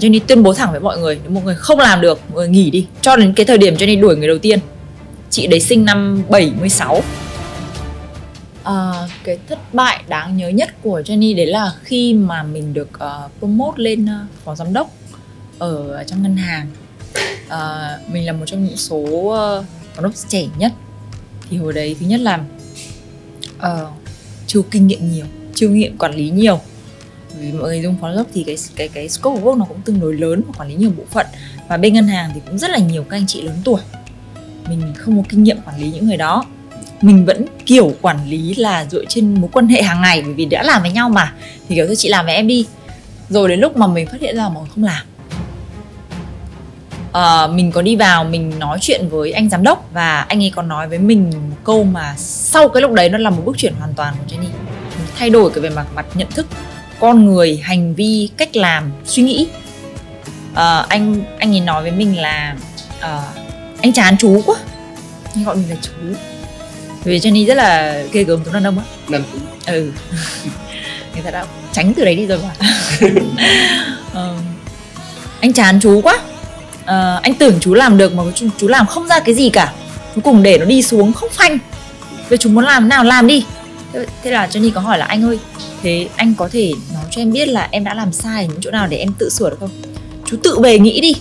và Jenny tuyên bố thẳng với mọi người. Nếu mọi người không làm được mọi người nghỉ đi. Cho đến cái thời điểm Jenny đuổi người đầu tiên. Chị đấy sinh năm 76 à, cái thất bại đáng nhớ nhất của Jenny đấy là khi mà mình được uh, promote lên uh, phó giám đốc ở trong ngân hàng. Uh, mình là một trong những số uh, giám đốc trẻ nhất. Thì hồi đấy thứ nhất là uh, chưa kinh nghiệm nhiều chưa nghiệm quản lý nhiều vì mọi người dùng phó đốc thì cái cái cái scope của work nó cũng tương đối lớn và quản lý nhiều bộ phận. Và bên ngân hàng thì cũng rất là nhiều các anh chị lớn tuổi. Mình không có kinh nghiệm quản lý những người đó. Mình vẫn kiểu quản lý là dựa trên mối quan hệ hàng ngày bởi vì đã làm với nhau mà. Thì kiểu thôi chị làm với em đi. Rồi đến lúc mà mình phát hiện ra mà không làm. À, mình có đi vào mình nói chuyện với anh giám đốc và anh ấy còn nói với mình một câu mà sau cái lúc đấy nó là một bước chuyển hoàn toàn của Jenny. Thay đổi cái về mặt mặt nhận thức con người hành vi cách làm suy nghĩ. À, anh anh ấy nói với mình là à, anh chán chú quá. Anh gọi mình là chú. Vì Jenny rất là ghê gớm giống đàn ông á. Năm chú ừ. Người ta đã tránh từ đấy đi rồi mà. Ờ, anh chán chú quá. Ờ, anh tưởng chú làm được mà chú, chú làm không ra cái gì cả. Chú cùng để nó đi xuống không phanh. Vậy chú muốn làm nào làm đi. Thế, là Jenny có hỏi là anh ơi thế anh có thể cho em biết là em đã làm sai ở những chỗ nào để em tự sửa được không? Chú tự về nghĩ đi.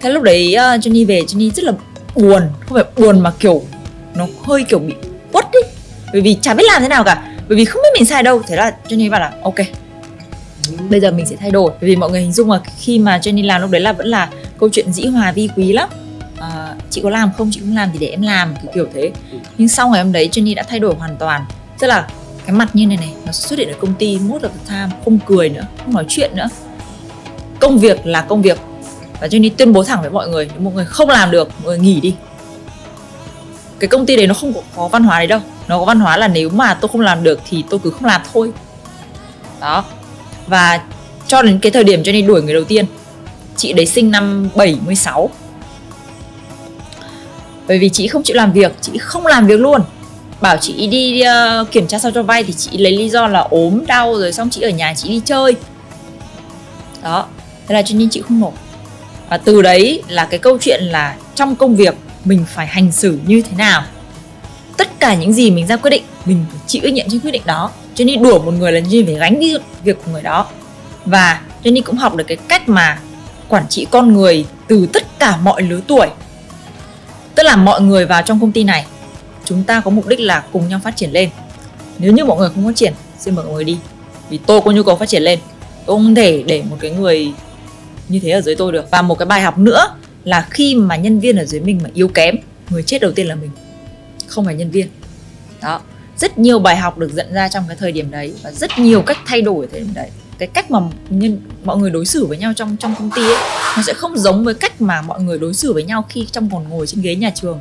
Thế lúc đấy ờ, uh, Jenny về Jenny rất là buồn không phải buồn mà kiểu nó hơi kiểu bị quất đi bởi vì chả biết làm thế nào cả bởi vì không biết mình sai đâu. Thế là Jenny bảo là ok bây giờ mình sẽ thay đổi. Bởi vì mọi người hình dung là khi mà Jenny làm lúc đấy là vẫn là câu chuyện dĩ hòa vi quý lắm. À, chị có làm không? Chị không làm thì để em làm. Kiểu kiểu thế. Nhưng sau ngày hôm đấy Jenny đã thay đổi hoàn toàn. Tức là cái mặt như này này nó xuất hiện ở công ty most of the time không cười nữa không nói chuyện nữa. Công việc là công việc. Và Jenny tuyên bố thẳng với mọi người nếu mọi người không làm được mọi người nghỉ đi. Cái công ty đấy nó không có, có văn hóa đấy đâu. Nó có văn hóa là nếu mà tôi không làm được thì tôi cứ không làm thôi. Đó. Và cho đến cái thời điểm Jenny đuổi người đầu tiên chị đấy sinh năm 76 bởi vì chị không chịu làm việc chị không làm việc luôn bảo chị đi uh, kiểm tra sao cho vay thì chị lấy lý do là ốm đau rồi xong chị ở nhà chị đi chơi. Đó thế là cho nên chị không nộp. Và từ đấy là cái câu chuyện là trong công việc mình phải hành xử như thế nào. Tất cả những gì mình ra quyết định mình phải chịu trách nhiệm trên quyết định đó. Cho nên đuổi một người là như phải gánh đi việc của người đó. Và cho nên cũng học được cái cách mà quản trị con người từ tất cả mọi lứa tuổi. Tức là mọi người vào trong công ty này chúng ta có mục đích là cùng nhau phát triển lên. Nếu như mọi người không phát triển, xin mời mọi người đi. Vì tôi có nhu cầu phát triển lên. Tôi không thể để một cái người như thế ở dưới tôi được. Và một cái bài học nữa là khi mà nhân viên ở dưới mình mà yếu kém, người chết đầu tiên là mình, không phải nhân viên. Đó. Rất nhiều bài học được dẫn ra trong cái thời điểm đấy và rất nhiều cách thay đổi ở thời điểm đấy. Cái cách mà nhân, mọi người đối xử với nhau trong trong công ty ấy, nó sẽ không giống với cách mà mọi người đối xử với nhau khi trong còn ngồi trên ghế nhà trường.